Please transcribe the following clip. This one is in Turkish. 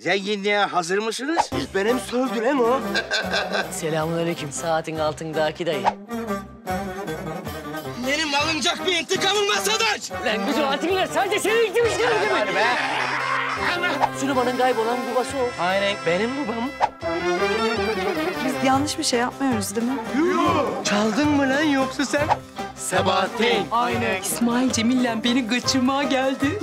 Zenginliğe hazır mısınız? Benim sövdü lan o. Selamünaleyküm. Saatin altındaki dayı. Benim alınacak bir intikamım var Sadaç. Lan bizim atiller sadece senin gitmişler değil mi? be. Süleyman'ın kaybolan babası o. Aynen benim babam. Biz yanlış bir şey yapmıyoruz değil mi? Çaldın mı lan yoksa sen? Sabahattin. Aynen. İsmail Cemil'le beni kaçırmaya geldi.